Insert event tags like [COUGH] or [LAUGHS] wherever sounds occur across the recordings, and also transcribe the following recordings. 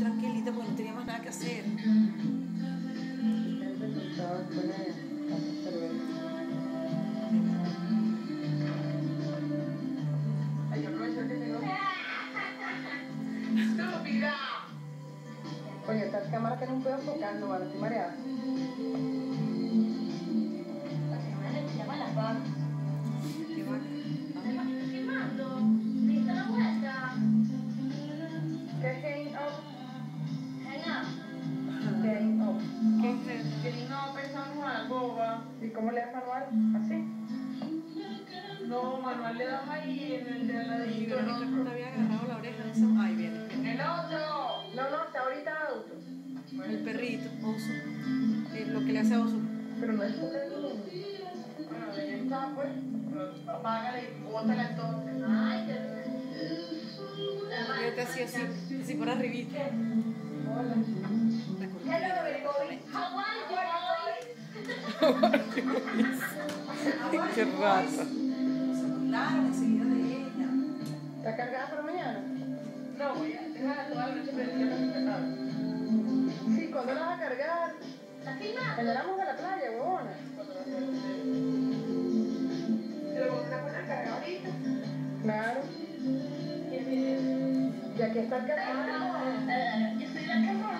tranquilita porque no tenía más nada que hacer. ¡Estúpida! Oye, estas cámaras que no puedo enfocar, no van a no pensamos a la boba. ¿Y cómo le das manual? ¿Así? No, manual le das ahí en el de al Y ladito. Verónica ¿no? te había agarrado la oreja de esa. Ay, viene. En el otro. No, no, está ahorita auto. El perrito, oso. Eh, lo que le hace a oso. Pero no es un perro. Bueno, ahí está, pues. Apágala y bótala entonces. Ay, qué Yo te hacía así, así por arribita. Hola. La. Hello, everybody. How are you? [LAUGHS] Qué ella. ¿Está cargada para mañana? No, voy a dejar toda la noche prendida para mi casa. Sí, ¿cuándo la vas a cargar? ¿Estás filmando? Mañana a la playa, huevona. Pero con una buena carga ahorita. Claro. Y aquí está el cargado. Eh, Yo soy la cámara.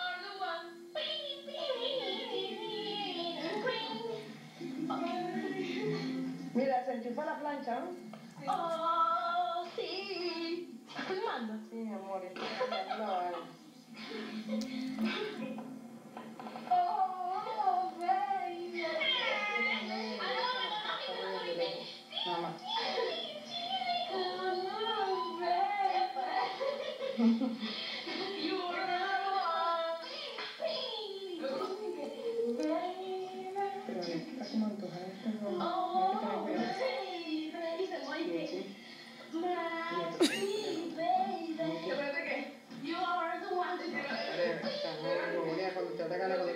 Se enchufa la plancha, ¿no? Oh, sí. ¿Estás filmando? Sí, mi amor. Oh, baby. No, más. Oh, baby. Baby. Pero antojada cuando te ataca la cosa,